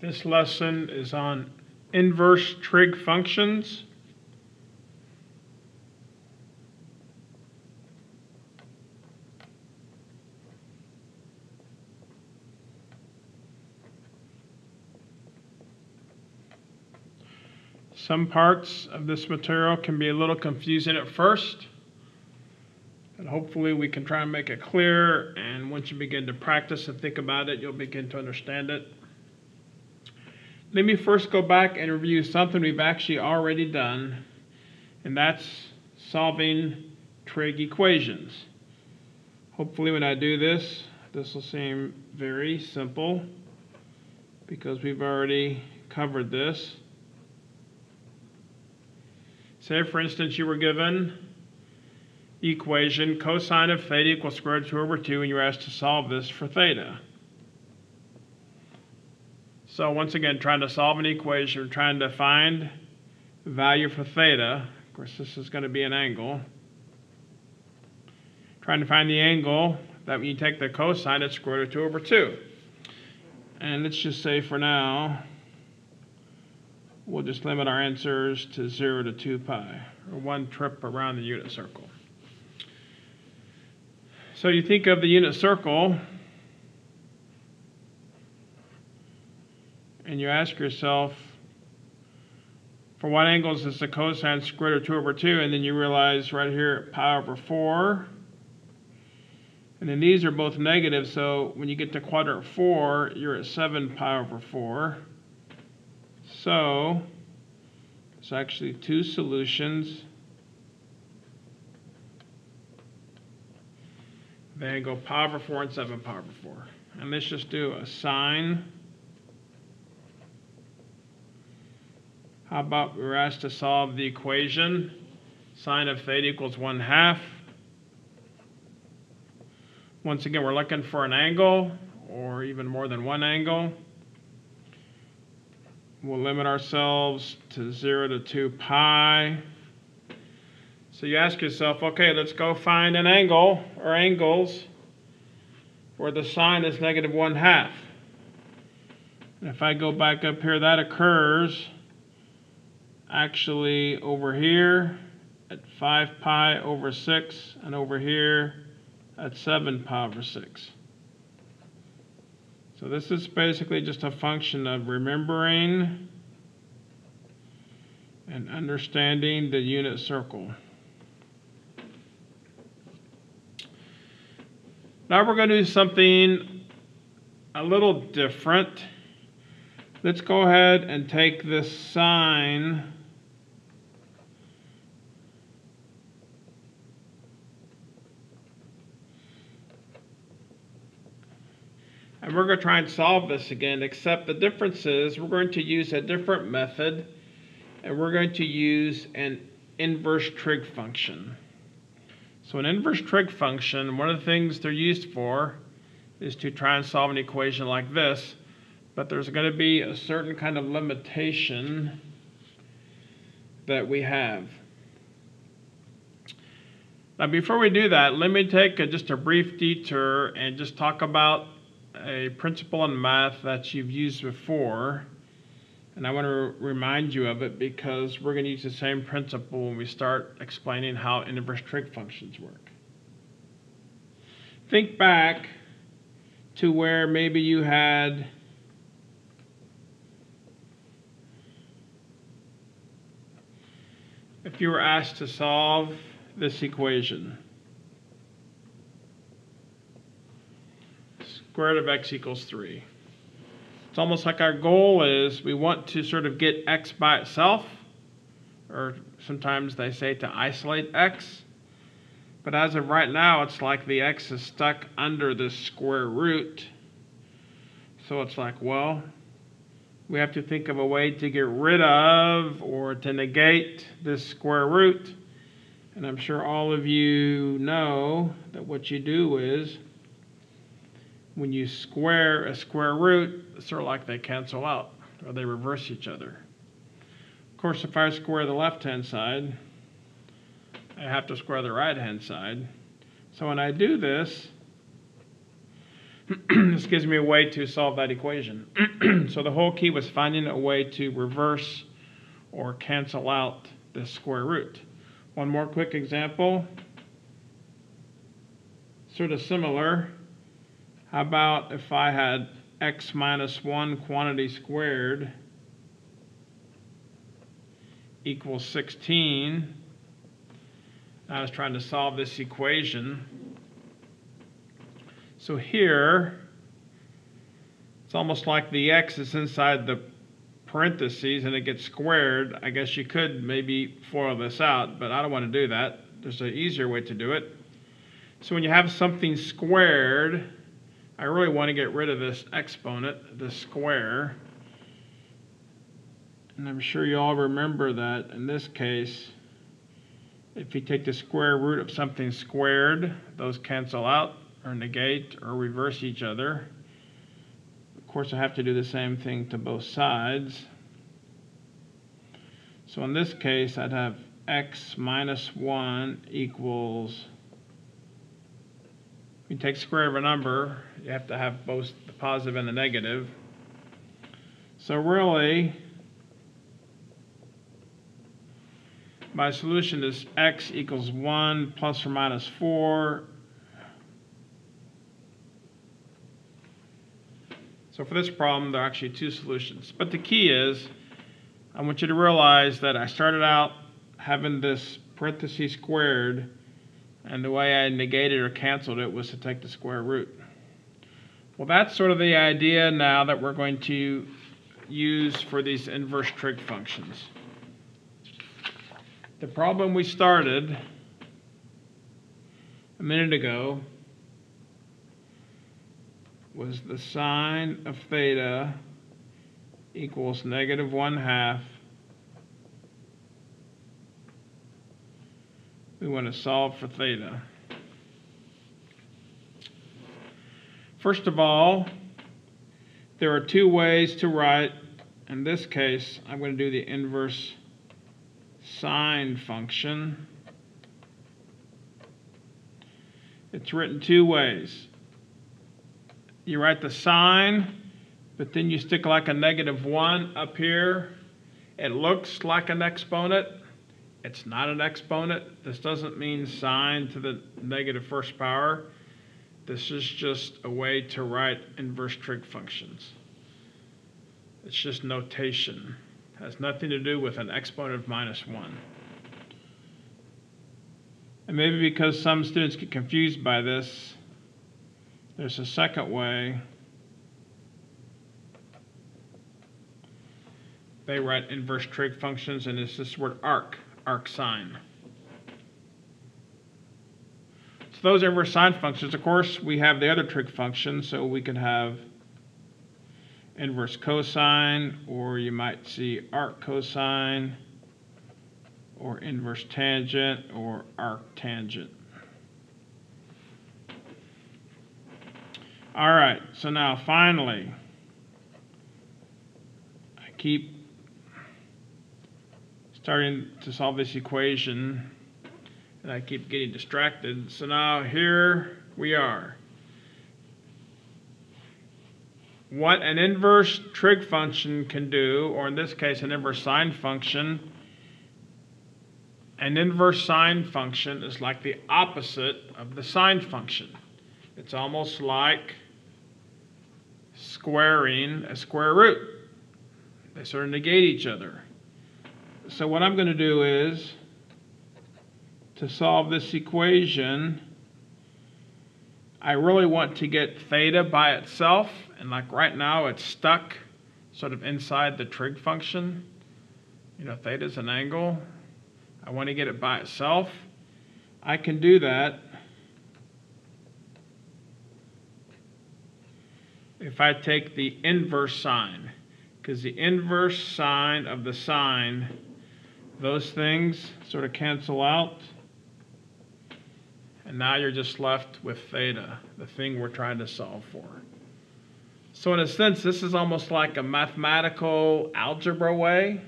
This lesson is on inverse trig functions. Some parts of this material can be a little confusing at first, but hopefully we can try and make it clear, and once you begin to practice and think about it, you'll begin to understand it. Let me first go back and review something we've actually already done, and that's solving trig equations. Hopefully when I do this, this will seem very simple because we've already covered this. Say, for instance, you were given equation cosine of theta equals square root of 2 over 2, and you're asked to solve this for theta. So once again, trying to solve an equation, trying to find value for theta. Of course, this is going to be an angle. Trying to find the angle that when you take the cosine, it's square root of 2 over 2. And let's just say for now, we'll just limit our answers to 0 to 2 pi, or one trip around the unit circle. So you think of the unit circle, and you ask yourself, for what angles is the cosine square root of 2 over 2? And then you realize right here, pi over 4. And then these are both negative, so when you get to quadrant 4, you're at 7 pi over 4. So, it's actually two solutions. The angle pi over 4 and 7 pi over 4. And let's just do a sine. How about we're asked to solve the equation? Sine of theta equals 1 half. Once again, we're looking for an angle, or even more than one angle. We'll limit ourselves to 0 to 2 pi. So you ask yourself, okay, let's go find an angle, or angles, where the sine is negative 1 half. And if I go back up here, that occurs actually over here at 5 pi over 6, and over here at 7 pi over 6. So this is basically just a function of remembering and understanding the unit circle. Now we're going to do something a little different. Let's go ahead and take this sine And we're going to try and solve this again, except the difference is we're going to use a different method, and we're going to use an inverse trig function. So an inverse trig function, one of the things they're used for is to try and solve an equation like this, but there's going to be a certain kind of limitation that we have. Now before we do that, let me take a, just a brief detour and just talk about a principle in math that you've used before, and I want to remind you of it because we're going to use the same principle when we start explaining how inverse trig functions work. Think back to where maybe you had if you were asked to solve this equation. Square root of x equals 3. It's almost like our goal is we want to sort of get x by itself, or sometimes they say to isolate x. But as of right now, it's like the x is stuck under this square root. So it's like, well, we have to think of a way to get rid of or to negate this square root. And I'm sure all of you know that what you do is when you square a square root, it's sort of like they cancel out or they reverse each other. Of course, if I square the left-hand side, I have to square the right-hand side. So when I do this, this gives me a way to solve that equation. so the whole key was finding a way to reverse or cancel out this square root. One more quick example, sort of similar. How about if I had x minus 1 quantity squared equals 16. I was trying to solve this equation. So here, it's almost like the x is inside the parentheses and it gets squared. I guess you could maybe FOIL this out, but I don't want to do that. There's an easier way to do it. So when you have something squared, I really want to get rid of this exponent, this square. And I'm sure you all remember that in this case, if you take the square root of something squared, those cancel out or negate or reverse each other. Of course, I have to do the same thing to both sides. So in this case, I'd have x minus 1 equals, you take square of a number, you have to have both the positive and the negative. So really, my solution is x equals 1 plus or minus 4. So for this problem, there are actually two solutions. But the key is, I want you to realize that I started out having this parenthesis squared, and the way I negated or canceled it was to take the square root. Well, that's sort of the idea now that we're going to use for these inverse trig functions. The problem we started a minute ago was the sine of theta equals negative 1 half. We want to solve for theta. First of all, there are two ways to write. In this case, I'm going to do the inverse sine function. It's written two ways. You write the sine, but then you stick like a negative 1 up here. It looks like an exponent. It's not an exponent. This doesn't mean sine to the negative first power. This is just a way to write inverse trig functions. It's just notation has nothing to do with an exponent of minus 1. And maybe because some students get confused by this, there's a second way. They write inverse trig functions, and it's this word arc, arc sine. So those are inverse sine functions, of course, we have the other trig function, so we can have inverse cosine, or you might see arc cosine, or inverse tangent, or arc tangent. All right, so now finally, I keep starting to solve this equation, and I keep getting distracted. So now here we are. what an inverse trig function can do, or in this case an inverse sine function, an inverse sine function is like the opposite of the sine function. It's almost like squaring a square root. They sort of negate each other. So what I'm going to do is, to solve this equation, I really want to get theta by itself and like right now it's stuck sort of inside the trig function. You know, theta is an angle. I want to get it by itself. I can do that if I take the inverse sine, because the inverse sine of the sine, those things sort of cancel out. And now you're just left with theta, the thing we're trying to solve for. So in a sense, this is almost like a mathematical algebra way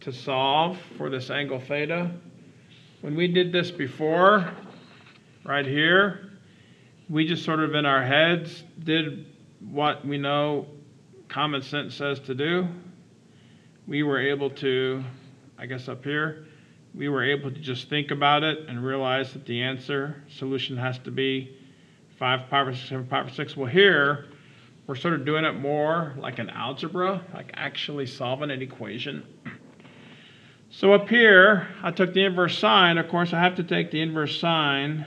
to solve for this angle theta. When we did this before, right here, we just sort of in our heads did what we know common sense says to do. We were able to, I guess up here, we were able to just think about it and realize that the answer solution has to be 5 pi over 6, 7 pi over 6. Well, here, we're sort of doing it more like an algebra, like actually solving an equation. So up here, I took the inverse sine. Of course, I have to take the inverse sine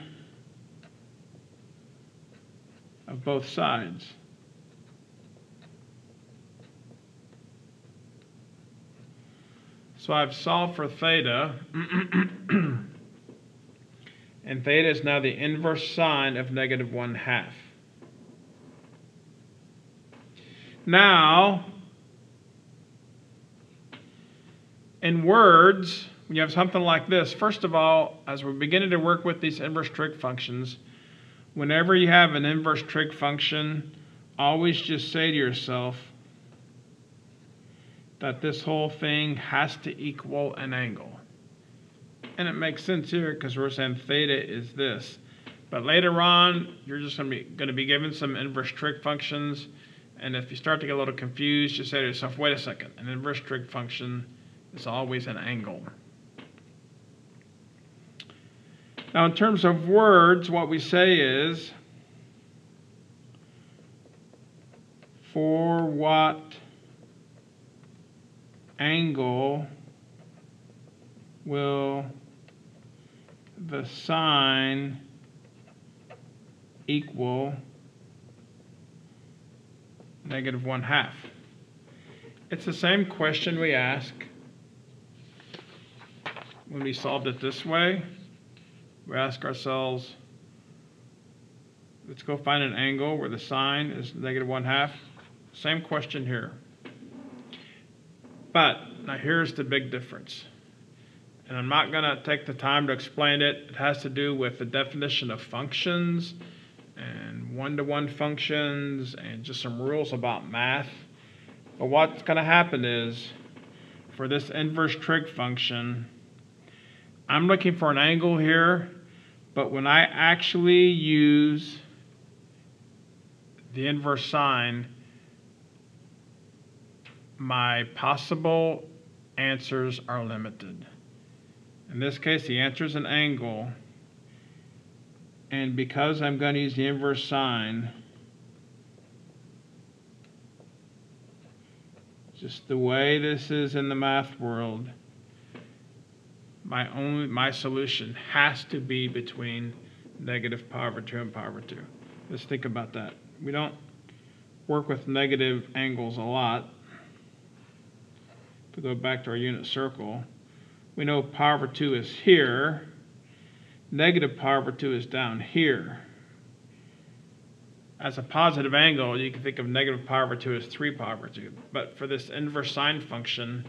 of both sides. So I've solved for theta, and theta is now the inverse sine of negative 1 half. Now, in words, when you have something like this, first of all, as we're beginning to work with these inverse trig functions, whenever you have an inverse trig function, always just say to yourself that this whole thing has to equal an angle. And it makes sense here because we're saying theta is this. But later on, you're just going to be going to be given some inverse trig functions and if you start to get a little confused, just say to yourself, wait a second, an inverse trig function is always an angle. Now, in terms of words, what we say is, for what angle will the sine equal negative 1 half. It's the same question we ask when we solved it this way. We ask ourselves, let's go find an angle where the sine is negative 1 half. Same question here. But now here's the big difference. And I'm not going to take the time to explain it. It has to do with the definition of functions and one-to-one functions and just some rules about math. But what's going to happen is for this inverse trig function, I'm looking for an angle here, but when I actually use the inverse sine, my possible answers are limited. In this case, the answer is an angle, and because I'm going to use the inverse sine, just the way this is in the math world, my only my solution has to be between negative pi over 2 and pi over 2. Let's think about that. We don't work with negative angles a lot. If we go back to our unit circle, we know pi over 2 is here. Negative pi over 2 is down here. As a positive angle, you can think of negative pi over 2 as 3 pi over 2. But for this inverse sine function,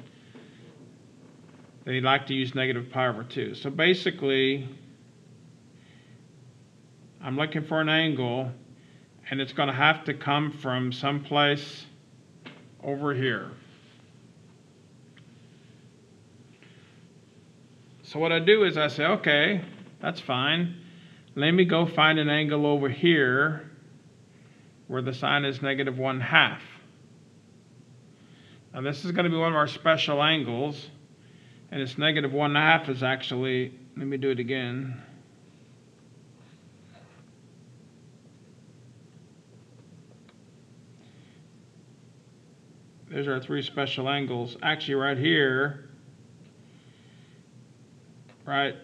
they like to use negative pi over 2. So basically, I'm looking for an angle, and it's going to have to come from someplace over here. So what I do is I say, okay, that's fine. Let me go find an angle over here where the sine is negative 1 half. Now this is going to be one of our special angles, and it's negative 1 half is actually, let me do it again. There's our three special angles. Actually right here, right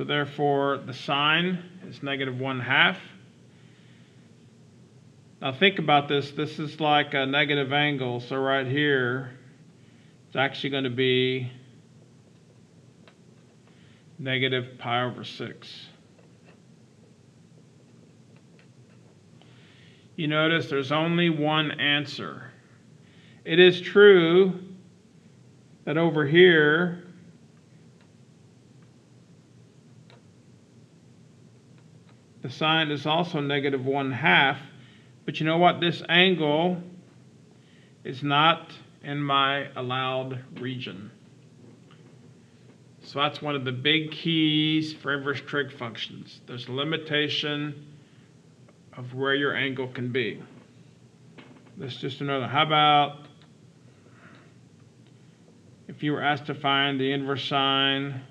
So therefore, the sine is negative 1 half. Now think about this. This is like a negative angle. So right here, it's actually going to be negative pi over 6. You notice there's only one answer. It is true that over here, The sine is also negative 1 half. But you know what? This angle is not in my allowed region. So that's one of the big keys for inverse trig functions. There's a limitation of where your angle can be. Let's just another. How about if you were asked to find the inverse sine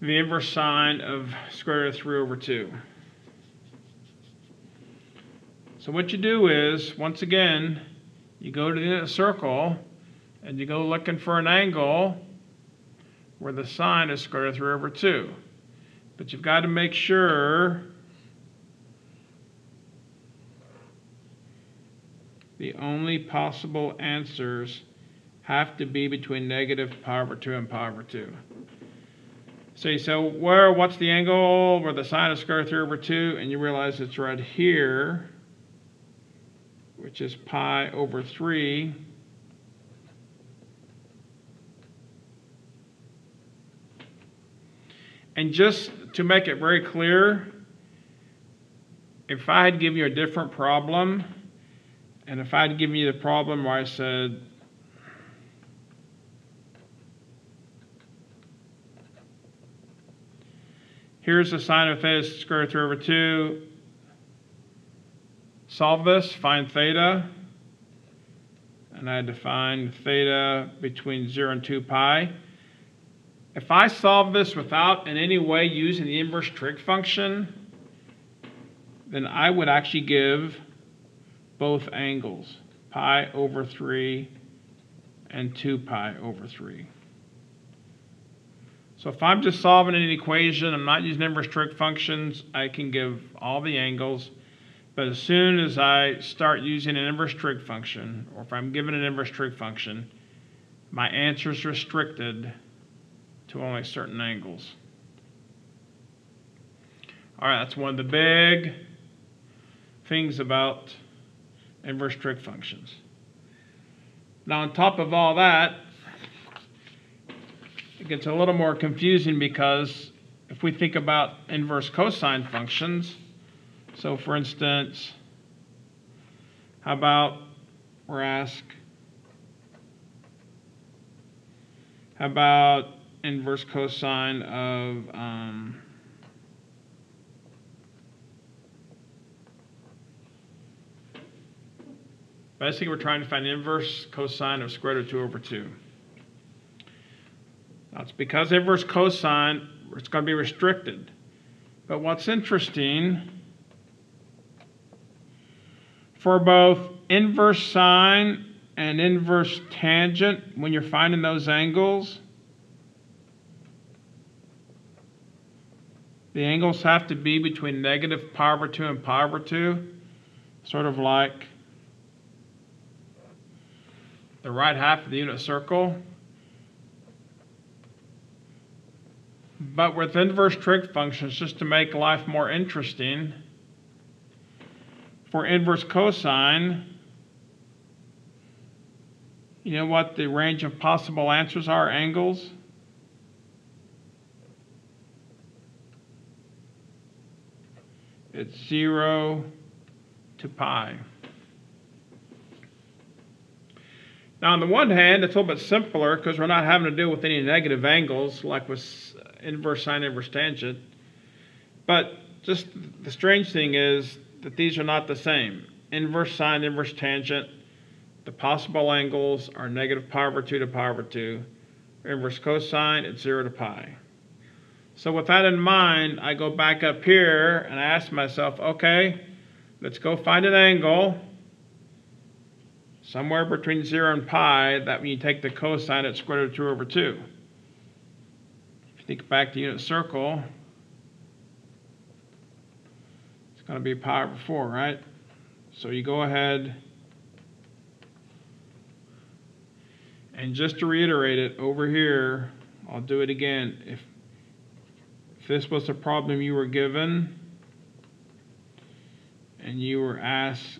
the inverse sine of square root of 3 over 2. So what you do is, once again, you go to the circle and you go looking for an angle where the sine is square root of 3 over 2. But you've got to make sure the only possible answers have to be between negative pi over 2 and pi over 2. So you say, where, what's the angle where the sine is square root 3 over 2? And you realize it's right here, which is pi over 3. And just to make it very clear, if I had given you a different problem, and if I'd given you the problem where I said Here's the sine of theta square root 3 over 2. Solve this, find theta. And I define theta between 0 and 2 pi. If I solve this without in any way using the inverse trig function, then I would actually give both angles, pi over 3 and 2 pi over 3. So if I'm just solving an equation, I'm not using inverse trig functions, I can give all the angles. But as soon as I start using an inverse trig function, or if I'm given an inverse trig function, my answer is restricted to only certain angles. All right, that's one of the big things about inverse trig functions. Now on top of all that, it gets a little more confusing because if we think about inverse cosine functions, so for instance, how about we're asked, how about inverse cosine of um, basically we're trying to find inverse cosine of square root of 2 over 2. That's because inverse cosine, it's going to be restricted. But what's interesting, for both inverse sine and inverse tangent, when you're finding those angles, the angles have to be between negative pi over 2 and pi over 2, sort of like the right half of the unit circle. But with inverse trig functions, just to make life more interesting, for inverse cosine, you know what the range of possible answers are, angles? It's 0 to pi. Now, on the one hand, it's a little bit simpler because we're not having to deal with any negative angles like with inverse sine, inverse tangent. But just the strange thing is that these are not the same. Inverse sine, inverse tangent, the possible angles are negative pi over 2 to pi over 2. Inverse cosine, it's 0 to pi. So with that in mind, I go back up here and I ask myself, okay, let's go find an angle somewhere between 0 and pi that when you take the cosine, it's square root of 2 over 2 If you think back to unit circle, it's going to be pi over 4, right? So you go ahead and just to reiterate it over here, I'll do it again. If, if this was a problem you were given and you were asked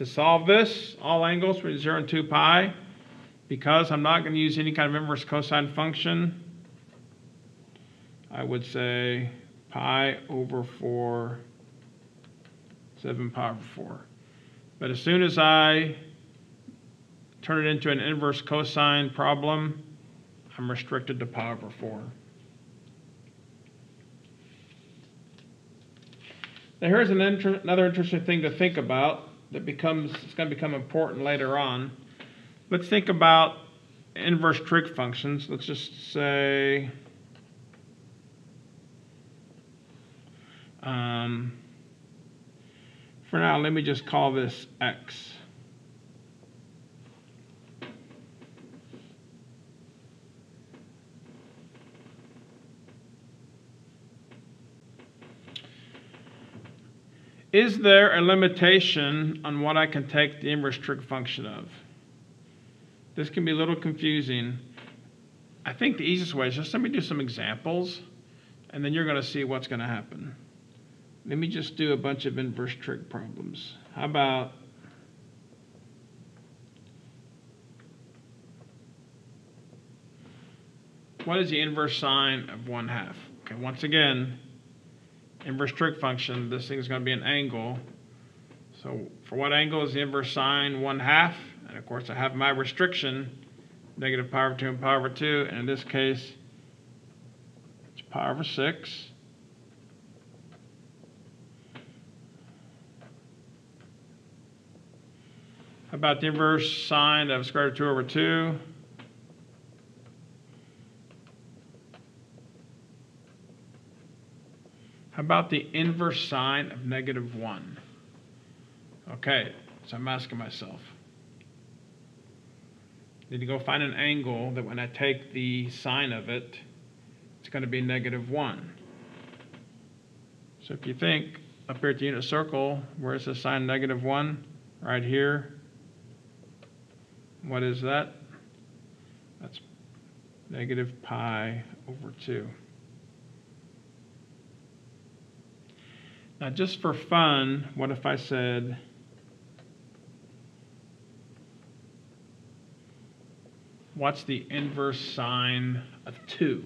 To solve this, all angles between 0 and 2 pi, because I'm not going to use any kind of inverse cosine function, I would say pi over 4, 7 pi over 4. But as soon as I turn it into an inverse cosine problem, I'm restricted to pi over 4. Now here's an inter another interesting thing to think about that becomes it's going to become important later on. Let's think about inverse trig functions. Let's just say um, for now, let me just call this x. Is there a limitation on what I can take the inverse trig function of? This can be a little confusing. I think the easiest way is just let me do some examples, and then you're going to see what's going to happen. Let me just do a bunch of inverse trig problems. How about what is the inverse sine of 1 half? Okay, once again, inverse trig function, this thing is going to be an angle. So for what angle is the inverse sine 1 half? And of course I have my restriction, negative pi over 2 and pi over 2. And in this case, it's pi over 6. How about the inverse sine of square root of 2 over 2? How about the inverse sine of negative 1? Okay, so I'm asking myself. Need to go find an angle that when I take the sine of it, it's going to be negative 1. So if you think up here at the unit circle, where's the sine negative 1? Right here. What is that? That's negative pi over 2. Now, just for fun, what if I said, what's the inverse sine of 2?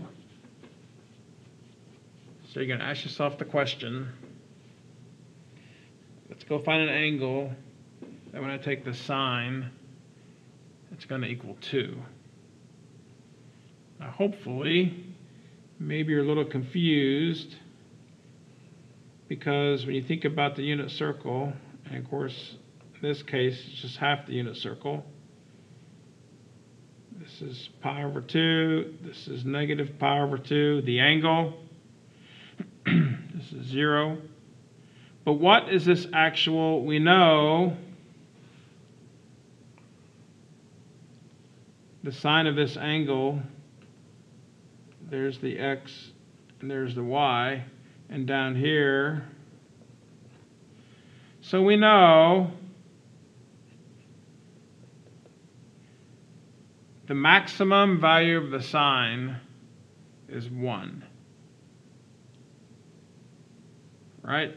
So you're going to ask yourself the question, let's go find an angle that when I take the sine, it's going to equal 2. Now, hopefully, maybe you're a little confused because when you think about the unit circle, and of course, in this case, it's just half the unit circle. This is pi over 2. This is negative pi over 2. The angle, this is 0. But what is this actual? We know the sine of this angle, there's the x and there's the y and down here. So we know the maximum value of the sine is 1. Right?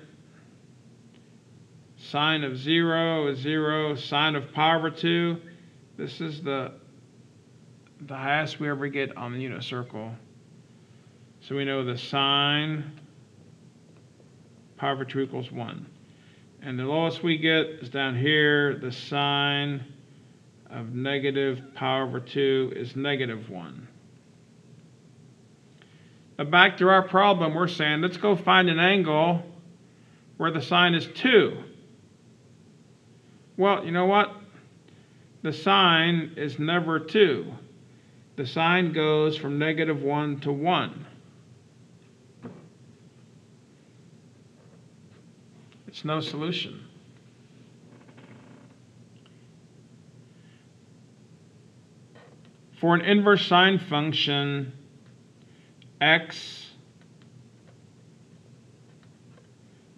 Sine of 0 is 0. Sine of pi over 2, this is the, the highest we ever get on the unit circle. So we know the sine pi over 2 equals 1. And the lowest we get is down here, the sine of negative pi over 2 is negative 1. Now back to our problem, we're saying let's go find an angle where the sine is 2. Well, you know what? The sine is never 2. The sine goes from negative 1 to 1. It's no solution. For an inverse sine function, x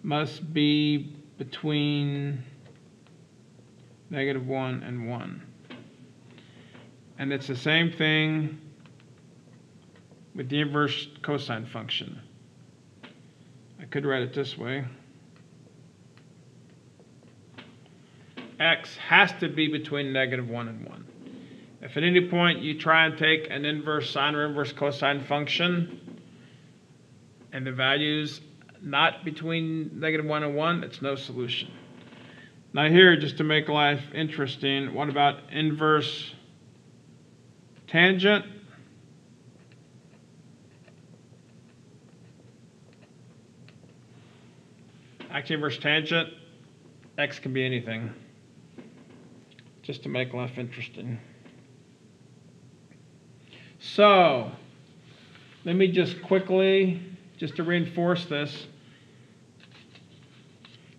must be between negative 1 and 1. And it's the same thing with the inverse cosine function. I could write it this way. X has to be between negative 1 and 1. If at any point you try and take an inverse sine or inverse cosine function, and the values not between negative 1 and 1, it's no solution. Now here, just to make life interesting, what about inverse tangent? Actually, inverse tangent, x can be anything. Just to make life interesting. So, let me just quickly, just to reinforce this,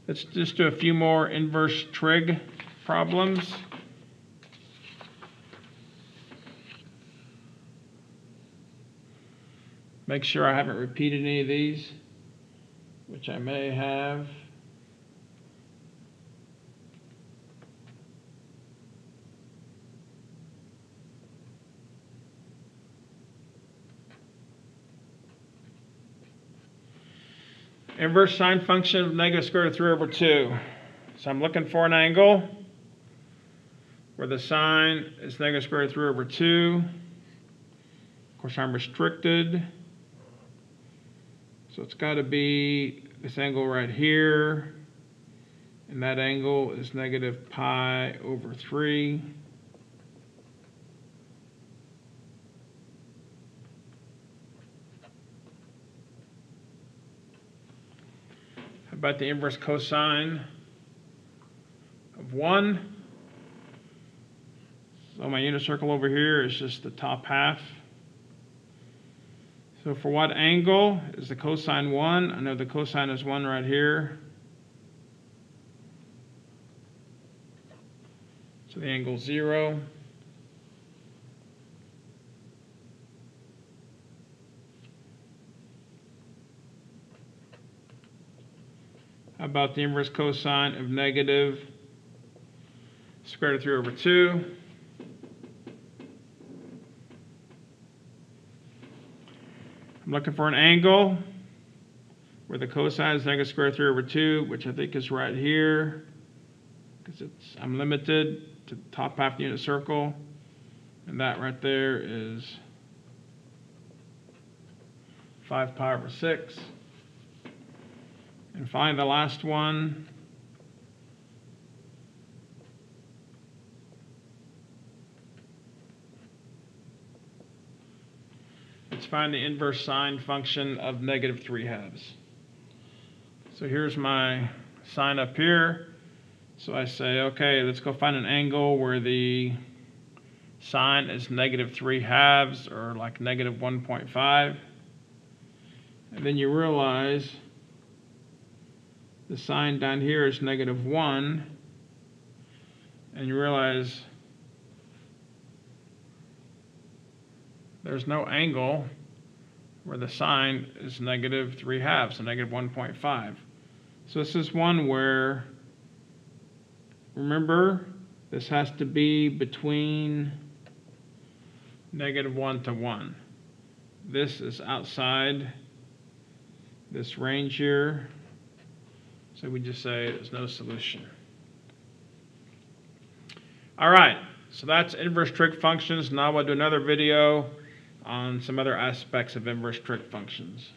let's just do a few more inverse trig problems. Make sure I haven't repeated any of these, which I may have. Inverse sine function of negative square root of 3 over 2. So I'm looking for an angle where the sine is negative square root of 3 over 2. Of course, I'm restricted. So it's got to be this angle right here. And that angle is negative pi over 3. About the inverse cosine of 1? So my unit circle over here is just the top half. So for what angle is the cosine 1? I know the cosine is 1 right here. So the angle 0. About the inverse cosine of negative square root of 3 over 2? I'm looking for an angle where the cosine is negative square root of 3 over 2, which I think is right here, because it's I'm limited to the top half of the unit circle, and that right there is 5 pi over 6. And finally, the last one. Let's find the inverse sine function of negative 3 halves. So here's my sine up here. So I say, okay, let's go find an angle where the sine is negative 3 halves, or like negative 1.5. And then you realize the sine down here is negative 1, and you realize there's no angle where the sine is negative 3 halves, so negative 1.5. So this is one where, remember, this has to be between negative 1 to 1. This is outside this range here. So we just say there's no solution. All right, so that's inverse trig functions. Now we'll do another video on some other aspects of inverse trig functions.